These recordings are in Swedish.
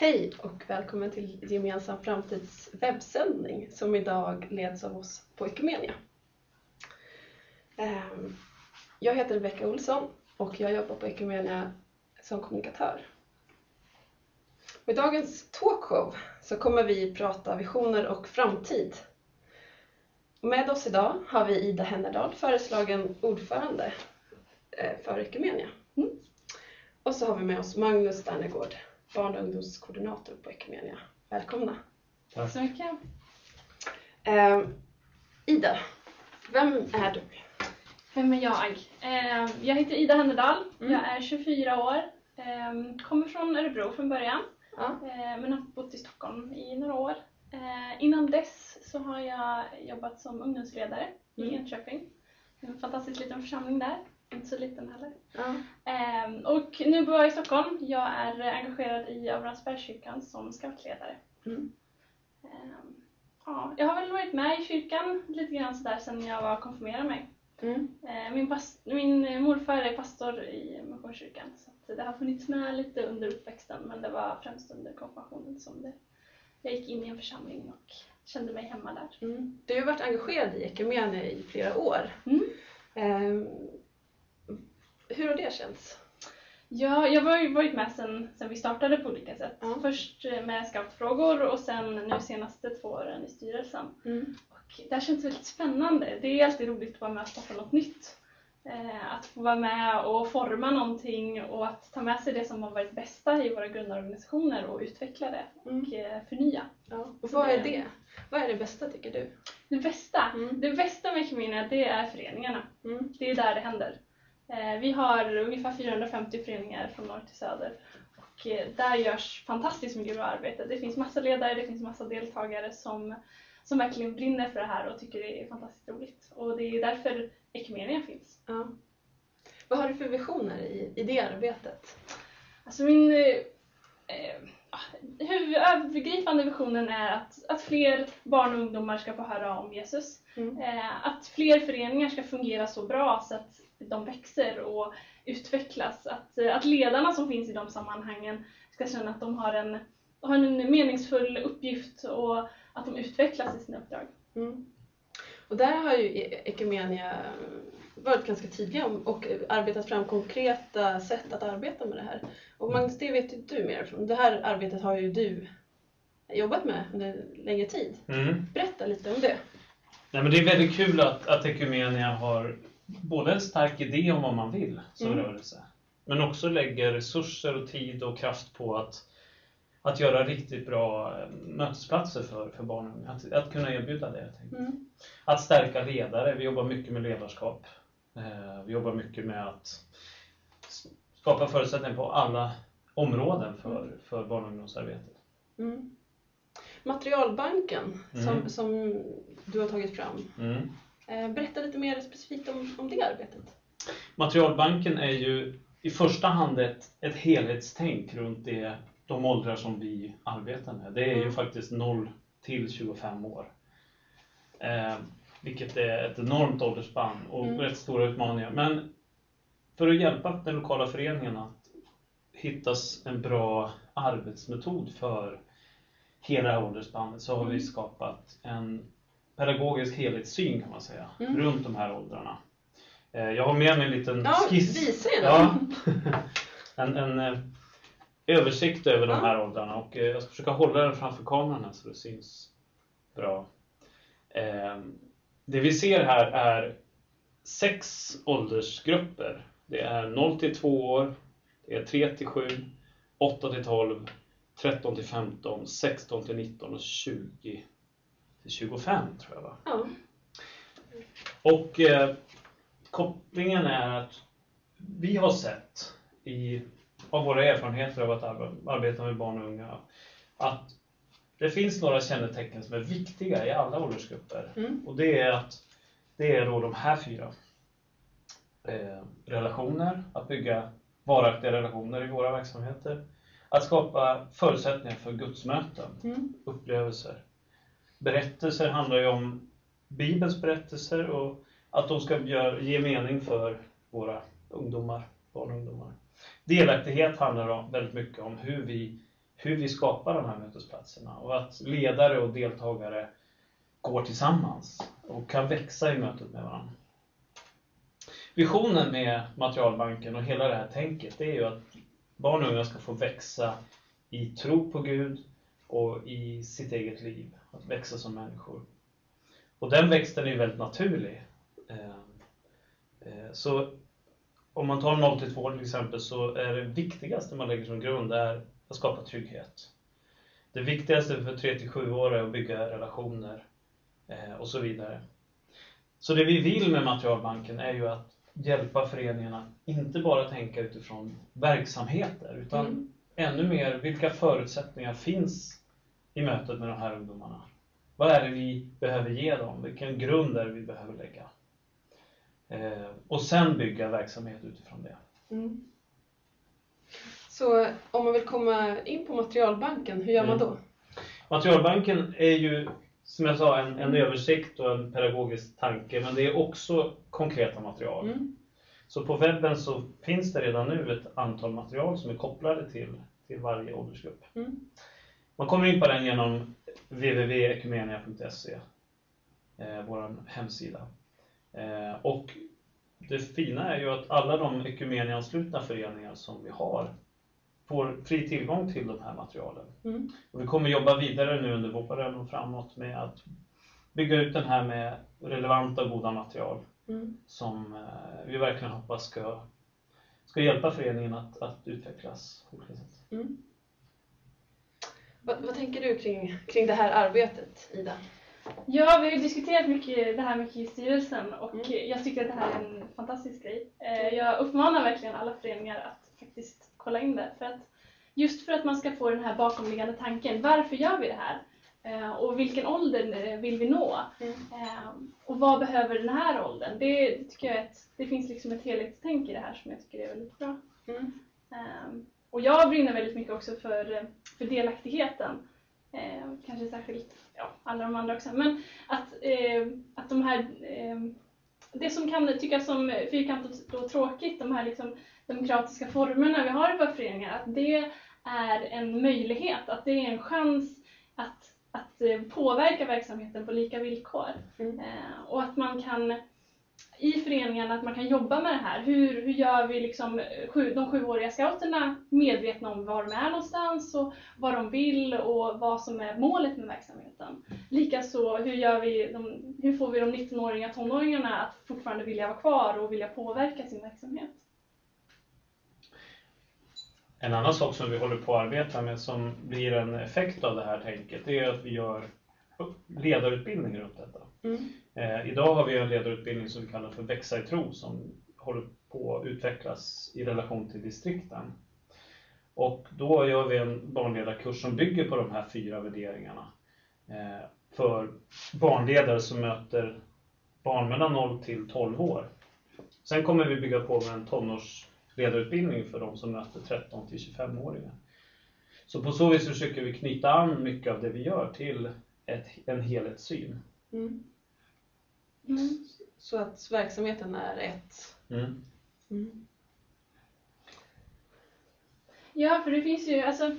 Hej och välkommen till Gemensam Framtids webbsändning som idag leds av oss på Ekumenia. Ehm, Jag heter Rebecka Olsson och jag jobbar på Ekumenia som kommunikatör. I dagens talkshow så kommer vi prata visioner och framtid. Med oss idag har vi Ida Hennerdal, föreslagen ordförande eh, för Ekumenia. Mm. Och så har vi med oss Magnus Sternergård, barn och ungdomskoordinator på Ekumenia. Välkomna! Tack så mycket. Eh, Ida, vem är du? Vem är jag? Eh, jag heter Ida Hennerdal. Mm. Jag är 24 år. Eh, kommer från Örebro från början. Ja. Eh, men har bott i Stockholm i några år. Eh, innan dess så har jag jobbat som ungdomsledare Mm. i Enköping. En fantastiskt liten församling där. Inte så liten heller. Ja. Eh, och nu bor jag i Stockholm. Jag är engagerad i Abrahamsbergskyrkan som scoutledare. Mm. Eh, ja, jag har väl varit med i kyrkan lite grann sådär sedan jag var konfirmerad mig. Mm. Eh, Min, min morfar är pastor i Missionskyrkan så det har funnits med lite under uppväxten men det var främst under konfirmationen som det, jag gick in i en församling och kände mig hemma där. Mm. Du har varit engagerad i Ekumenia i flera år. Mm. Hur har det känts? Ja, jag har ju varit med sedan, vi startade på olika sätt. Ja. Först eh, med scoutfrågor och sen nu senaste två åren i styrelsen. Mm. Och det har känts väldigt spännande. Det är alltid roligt att vara med och starta något nytt. Eh, att få vara med och forma någonting och att ta med sig det som har varit bästa i våra grundorganisationer och utveckla det Mm. och eh, förnya. Ja. Och vad är det-? Vad är det bästa tycker du? Det bästa, Mm. det bästa med Ekumenia det är föreningarna. Mm. Det är där det händer. Eh, vi har ungefär 450 föreningar från norr till söder och eh, där görs fantastiskt mycket bra arbete. Det finns massa ledare, det finns massa deltagare som, som verkligen brinner för det här och tycker det är fantastiskt roligt. Och det är därför Ekumenia finns. Ja. Vad har du för visioner i, i det arbetet? Alltså min eh, eh, huvudövergripande visionen är att, att fler barn och ungdomar ska få höra om Jesus. Mm. Eh, att fler föreningar ska fungera så bra så att de växer och utvecklas. Att, eh, att ledarna som finns i de sammanhangen ska känna att de har en, har en meningsfull uppgift och att de utvecklas i sina uppdrag. Mm. Och där har ju E- Ekumenia varit ganska tidiga och arbetat fram konkreta sätt att arbeta med det här. Och Magnus, det vet ju du mer om. Det här arbetet har ju du jobbat med under längre tid. Mm. Berätta lite om det. Nej, men det är väldigt kul att, att Ekumenia har både en stark idé om vad man vill som Mm. rörelse, men också lägger resurser och tid och kraft på att, att göra riktigt bra eh, mötesplatser för, för barn och unga. Att, att kunna erbjuda det. Mm. Att stärka ledare. Vi jobbar mycket med ledarskap. Eh, Vi jobbar mycket med att skapa förutsättningar på alla områden för, för barn och ungdomsarbetet. Mm. Materialbanken som, Mm. som du har tagit fram. Mm. Eh, Berätta lite mer specifikt om, om det arbetet. Materialbanken är ju i första hand ett, ett helhetstänk runt det, de åldrar som vi arbetar med. Det är ju Mm. faktiskt 0 till 25 år. Vilket är ett enormt åldersspann och Mm. rätt stora utmaningar. Men för att hjälpa den lokala föreningen att hitta en bra arbetsmetod för hela det här åldersspannet så har vi Mm. skapat en pedagogisk helhetssyn kan man säga, Mm. runt de här åldrarna. Eh, Jag har med mig en liten Ja, skiss. visa. Ja. en, en eh, översikt över de Ja. här åldrarna och eh, jag ska försöka hålla den framför kameran här så det syns bra. Det vi ser här är sex åldersgrupper. Det är 0 till 2 år, det är 3 till 7, 8 till 12, 13 till 15, 16 till 19 och 20 till 25 tror jag va? Ja. Och eh, kopplingen är att vi har sett i, av våra erfarenheter av att arbe- arbeta med barn och unga att det finns några kännetecken som är viktiga i alla åldersgrupper. Mm. Och det är att det är då de här fyra. Eh, relationer, att bygga varaktiga relationer i våra verksamheter. Att skapa förutsättningar för gudsmöten, Mm. upplevelser. Berättelser handlar ju om Bibelns berättelser och att de ska ge mening för våra ungdomar, barn och ungdomar. Delaktighet handlar väldigt mycket om hur vi, hur vi skapar de här mötesplatserna och att ledare och deltagare går tillsammans och kan växa i mötet med varandra. Visionen med materialbanken och hela det här tänket det är ju att barn och unga ska få växa i tro på Gud och i sitt eget liv, att växa som människor. Och den växten är ju väldigt naturlig. Eh, eh, så om man tar 0-2 till exempel så är det viktigaste man lägger som grund är att skapa trygghet. Det viktigaste för 3 till 7 år är att bygga relationer eh, och så vidare. Så det vi vill med materialbanken är ju att hjälpa föreningarna inte bara tänka utifrån verksamheter utan mm. ännu mer vilka förutsättningar finns i mötet med de här ungdomarna. Vad är det vi behöver ge dem? Vilken grund är det vi behöver lägga? Eh, och sen bygga verksamhet utifrån det. Mm. Så om man vill komma in på materialbanken, hur gör man mm. då? Materialbanken är ju som jag sa en, en översikt och en pedagogisk tanke men det är också konkreta material. Mm. Så på webben så finns det redan nu ett antal material som är kopplade till, till varje åldersgrupp. Mm. Man kommer in på den genom www.ekumenia.se, eh, vår hemsida. Eh, och det fina är ju att alla de ekumenianslutna föreningar som vi har får fri tillgång till de här materialen. Mm. Och vi kommer jobba vidare nu under våren och framåt med att bygga ut den här med relevanta och goda material mm. som eh, vi verkligen hoppas ska, ska hjälpa föreningen att, att utvecklas på olika sätt. Mm. Vad, vad, tänker du kring, kring det här arbetet, Ida? Ja, vi har diskuterat mycket, det här mycket i styrelsen och mm. jag tycker att det här är en fantastisk grej. Eh, jag uppmanar verkligen alla föreningar att faktiskt kolla in det. För att, just för att man ska få den här bakomliggande tanken. Varför gör vi det här? Eh, och vilken ålder vill vi nå? Mm. Eh, och vad behöver den här åldern? Det, tycker jag att det finns liksom ett helhetstänk i det här som jag tycker är väldigt bra. Mm. Eh, och jag brinner väldigt mycket också för, för delaktigheten. Eh, kanske särskilt ja, alla de andra också. Men att, eh, att de här, eh, det som kan tyckas som fyrkantigt och tråkigt, de här liksom demokratiska formerna vi har i våra föreningar, att det är en möjlighet, att det är en chans att, att eh, påverka verksamheten på lika villkor. Mm. Eh, och att man kan i föreningarna att man kan jobba med det här. Hur, hur gör vi liksom sju, de sjuåriga scouterna medvetna om var de är någonstans och vad de vill och vad som är målet med verksamheten. Likaså hur, gör vi de, hur får vi de 19-åriga tonåringarna att fortfarande vilja vara kvar och vilja påverka sin verksamhet. En annan sak som vi håller på att arbeta med som blir en effekt av det här tänket, det är att vi gör ledarutbildning runt detta. Mm. Eh, idag har vi en ledarutbildning som vi kallar för Växa i tro som håller på att utvecklas i relation till distrikten. Och då gör vi en barnledarkurs som bygger på de här fyra värderingarna eh, för barnledare som möter barn mellan 0 till 12 år. Sen kommer vi bygga på med en tonårs ledarutbildning för de som möter 13 till 25-åringar. Så på så vis försöker vi knyta an mycket av det vi gör till ett, en helhetssyn. Mm. Mm. Så att verksamheten är ett. Mm. Mm. Ja, för det finns ju, alltså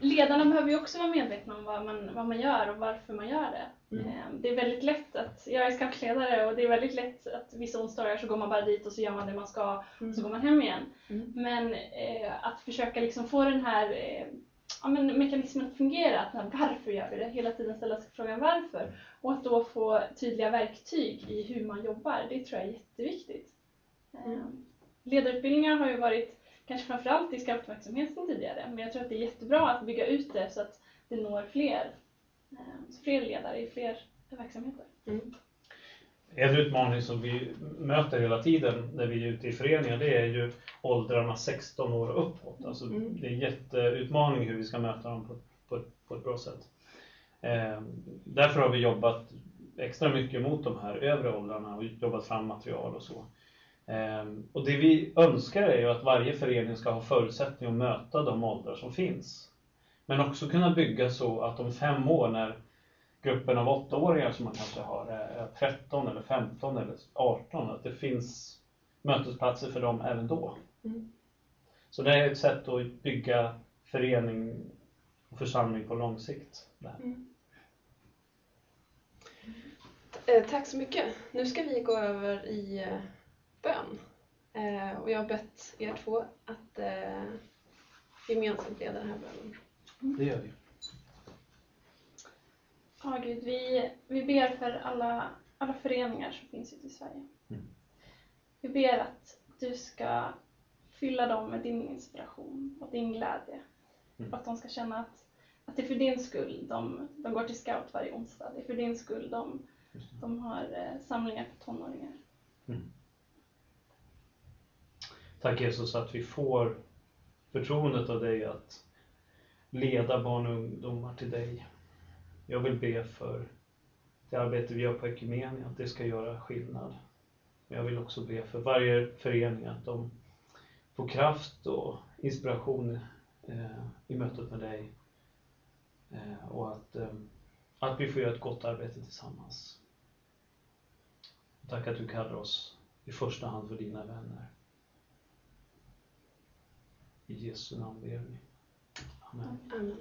ledarna behöver ju också vara medvetna om vad man, vad man gör och varför man gör det. Mm. Ehm, det är väldigt lätt att, jag är scoutledare och det är väldigt lätt att vissa onsdagar så går man bara dit och så gör man det man ska mm. och så går man hem igen. Mm. Men eh, att försöka liksom få den här eh, ja, men mekanismen att fungera, att varför gör vi det? Hela tiden ställa sig frågan varför. Och att då få tydliga verktyg i hur man jobbar, det tror jag är jätteviktigt. Mm. Ledarutbildningar har ju varit kanske framförallt i scoutverksamheten tidigare, men jag tror att det är jättebra att bygga ut det så att det når fler, eh, fler ledare i fler verksamheter. Mm. En utmaning som vi möter hela tiden när vi är ute i föreningar det är ju åldrarna 16 år och uppåt. Alltså, mm. Det är en jätteutmaning hur vi ska möta dem på, på, på ett bra sätt. Eh, därför har vi jobbat extra mycket mot de här övre åldrarna och jobbat fram material och så. Eh, och det vi önskar är ju att varje förening ska ha förutsättning att möta de åldrar som finns. Men också kunna bygga så att om fem år när gruppen av åttaåringar som man kanske har är 13 eller 15 eller 18, att det finns mötesplatser för dem även då. Mm. Så det är ett sätt att bygga förening och församling på lång sikt. Mm. Eh, tack så mycket. Nu ska vi gå över i eh, bön. Eh, och jag har bett er två att eh, gemensamt leda den här bönen. Det gör vi. Ja, Gud, vi, vi ber för alla, alla föreningar som finns ute i Sverige. Mm. Vi ber att du ska fylla dem med din inspiration och din glädje. Mm. Och att de ska känna att, att det är för din skull de, de går till scout varje onsdag. Det är för din skull de, de har eh, samlingar för tonåringar. Tack Jesus att vi får förtroendet av dig att leda barn och ungdomar till dig. Jag vill be för det arbete vi gör på Ekumenia, att det ska göra skillnad. Men jag vill också be för varje förening att de får kraft och inspiration eh, i mötet med dig. Eh, och att, eh, att vi får göra ett gott arbete tillsammans. Tack att du kallar oss i första hand för dina vänner. I Jesu namn ber vi. Amen. Amen.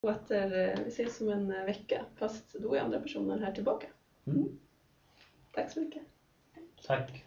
Åter, eh, vi ses om en eh, vecka, fast då är andra personen här tillbaka. Mm. Tack så mycket. Tack.